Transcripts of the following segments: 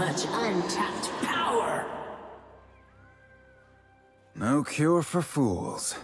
much untapped power. No cure for fools.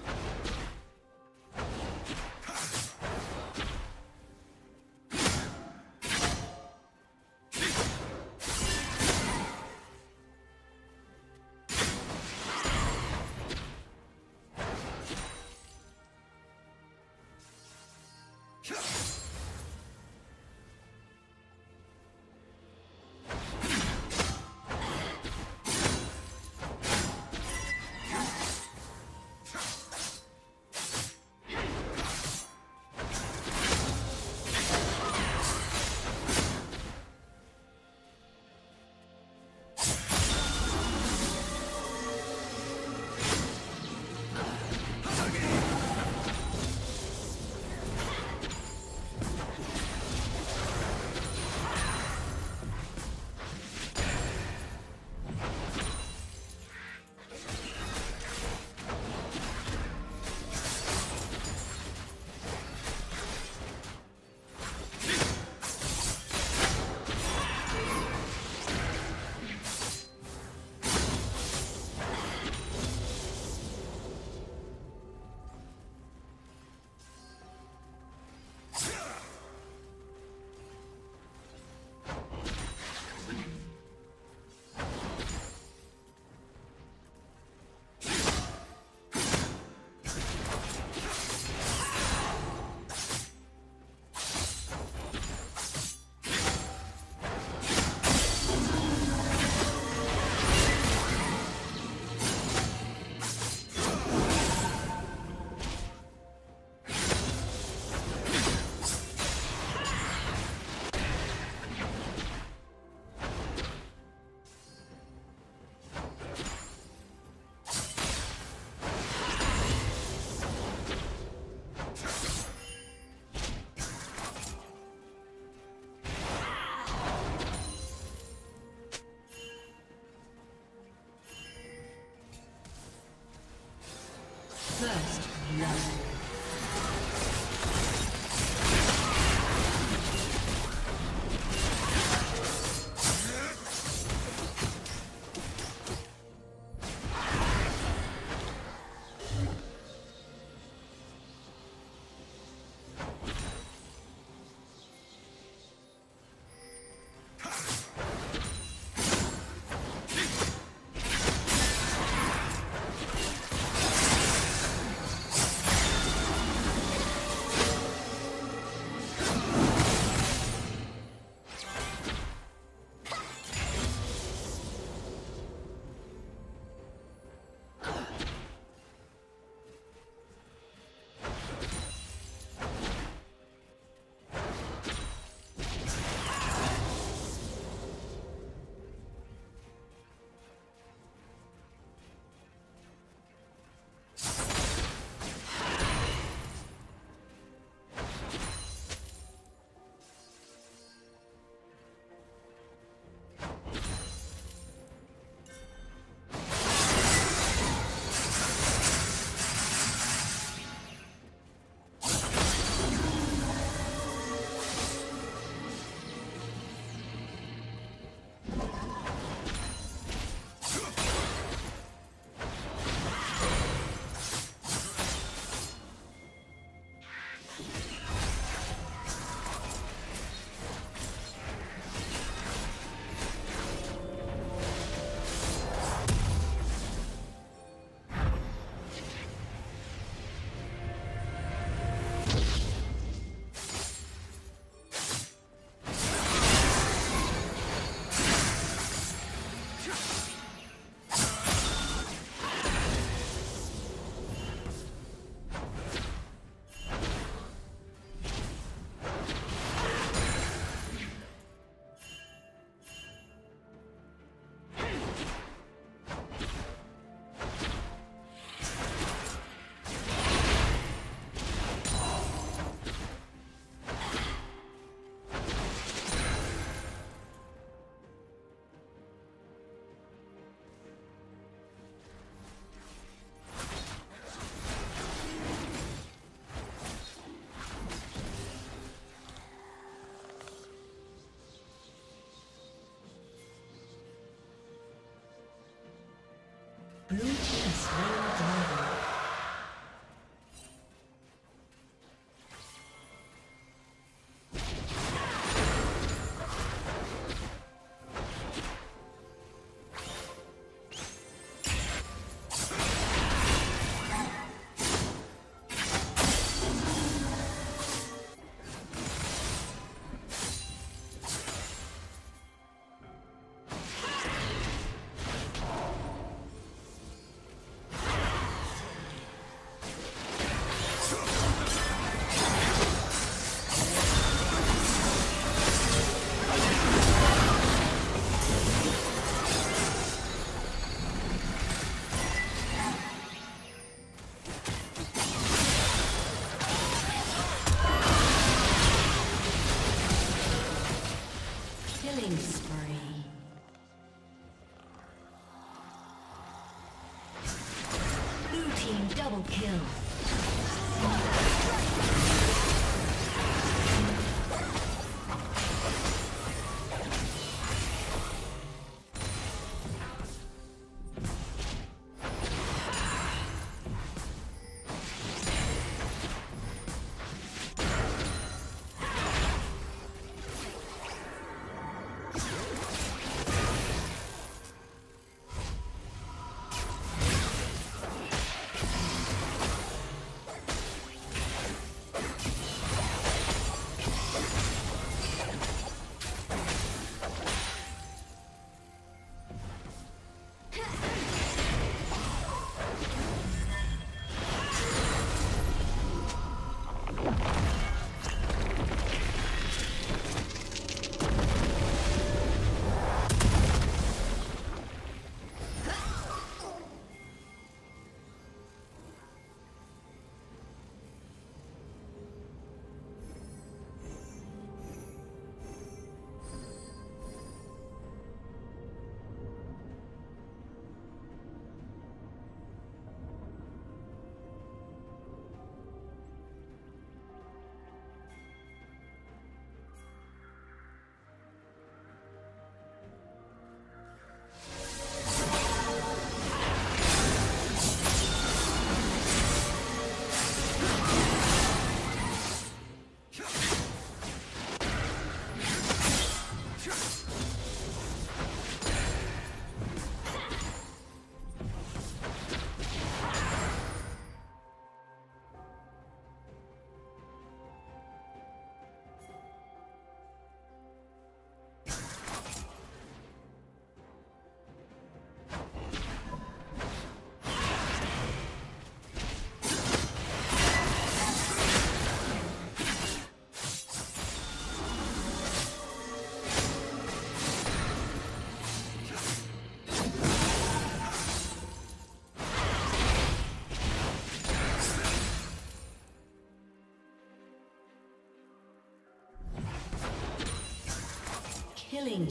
Killing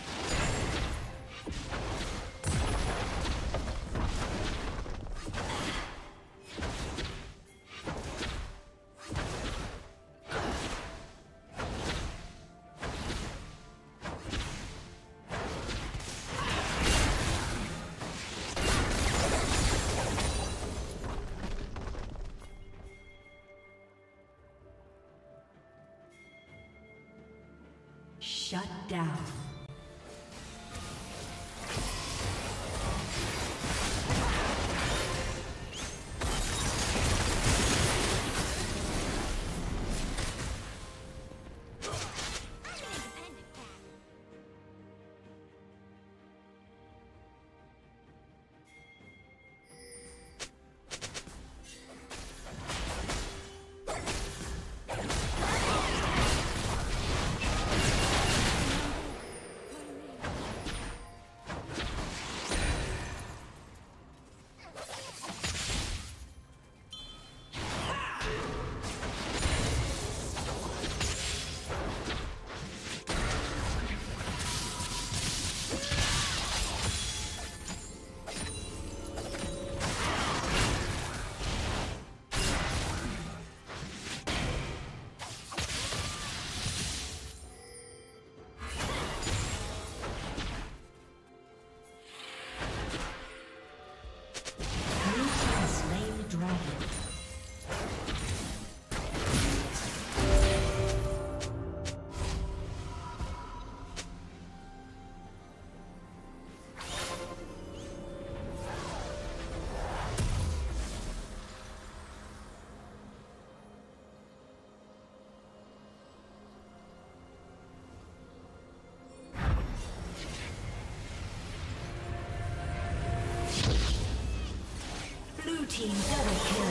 team double kill.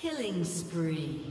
Killing spree.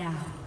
Down.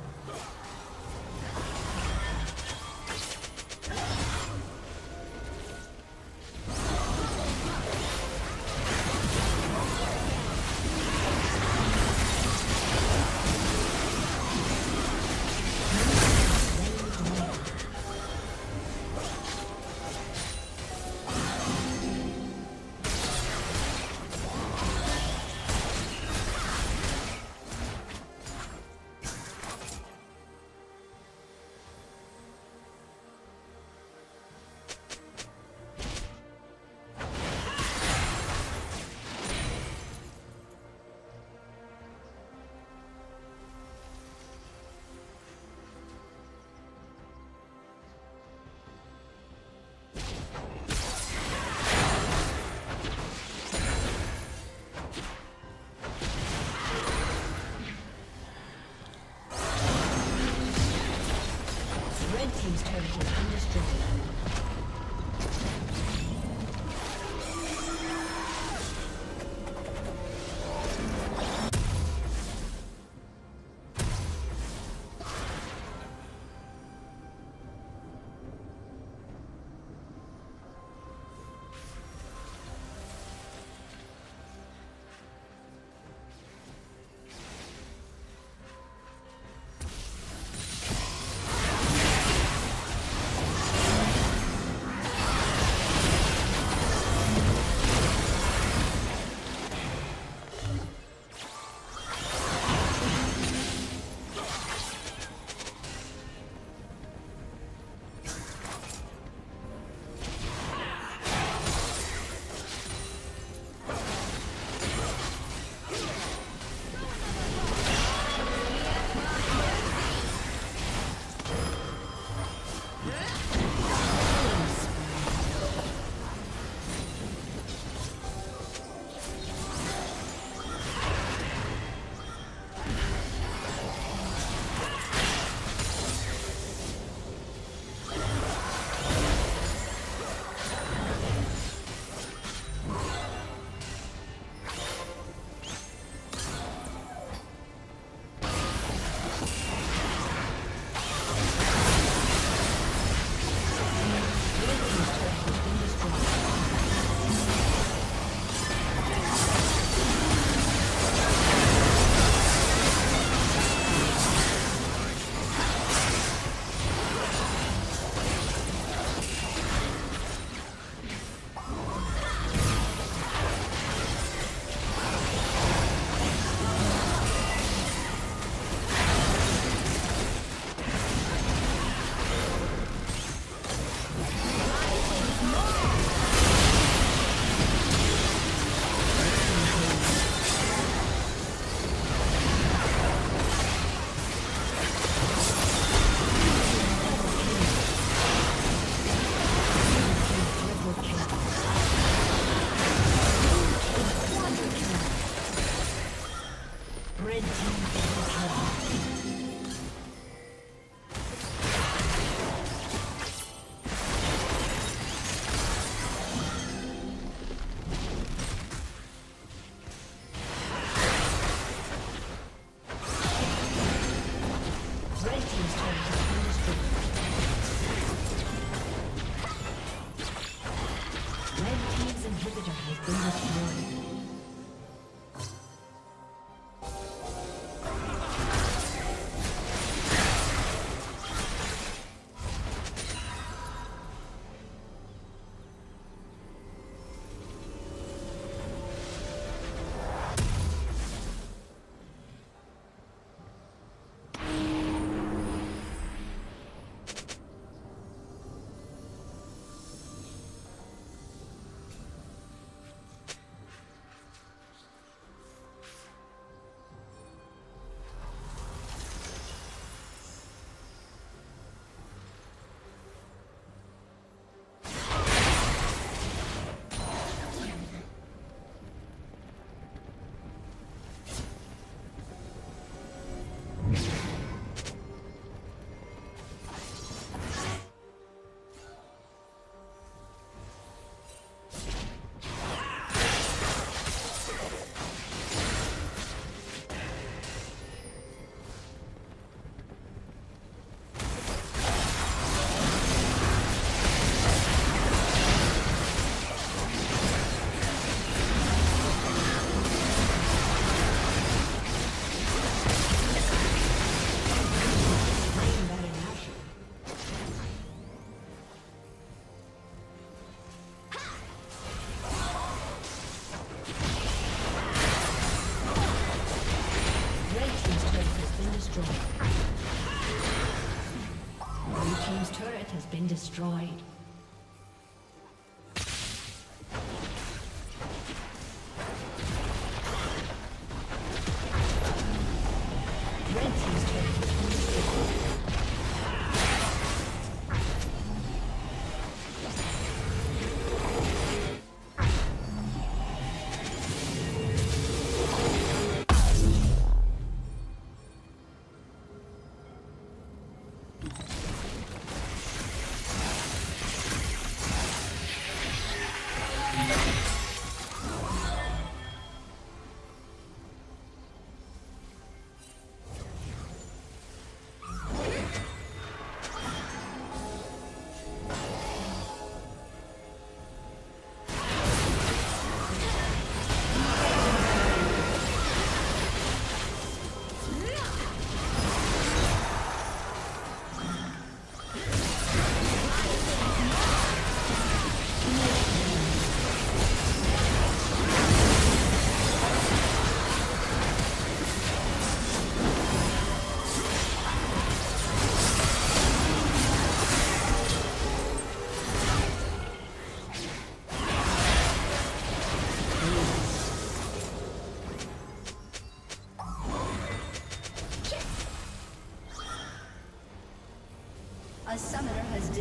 Has